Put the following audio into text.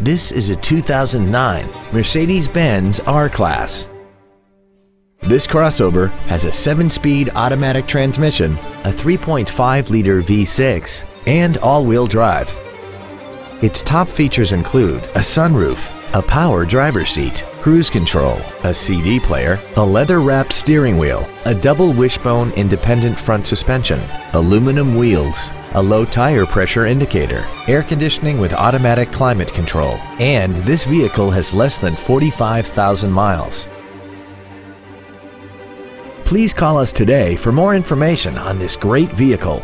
This is a 2009 Mercedes-Benz R-Class. This crossover has a 7-speed automatic transmission, a 3.5-liter V6, and all-wheel drive. Its top features include a sunroof, a power driver's seat, cruise control, a CD player, a leather-wrapped steering wheel, a double wishbone independent front suspension, aluminum wheels, a low tire pressure indicator, air conditioning with automatic climate control, and this vehicle has less than 45,000 miles. Please call us today for more information on this great vehicle.